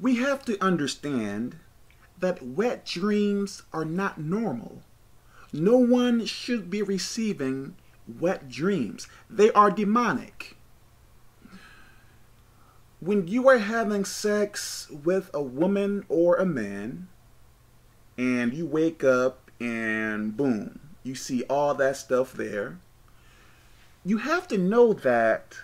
We have to understand that wet dreams are not normal. No one should be receiving wet dreams. They are demonic. When you are having sex with a woman or a man, and you wake up and boom, you see all that stuff there, you have to know that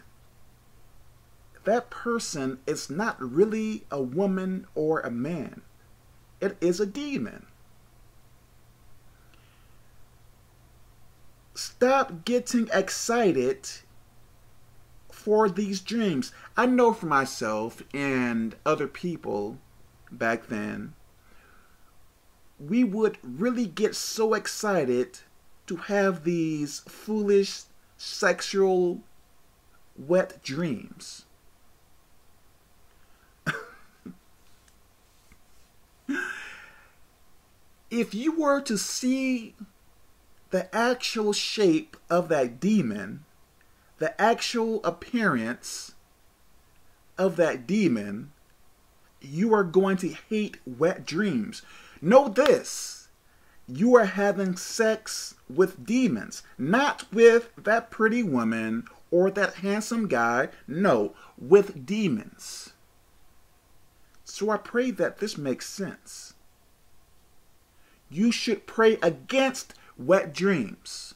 that person is not really a woman or a man. It is a demon. Stop getting excited for these dreams. I know for myself and other people back then, we would really get so excited to have these foolish sexual wet dreams. If you were to see the actual shape of that demon, the actual appearance of that demon, you are going to hate wet dreams. Know this you are having sex with demons, not with that pretty woman or that handsome guy. No, with demons. So I pray that this makes sense. You should pray against wet dreams.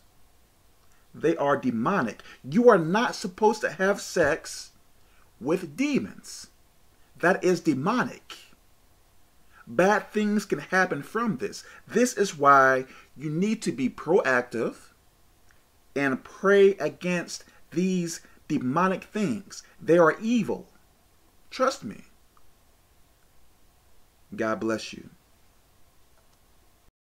They are demonic. You are not supposed to have sex with demons. That is demonic. Bad things can happen from this. This is why you need to be proactive and pray against these demonic things. They are evil. Trust me. God bless you.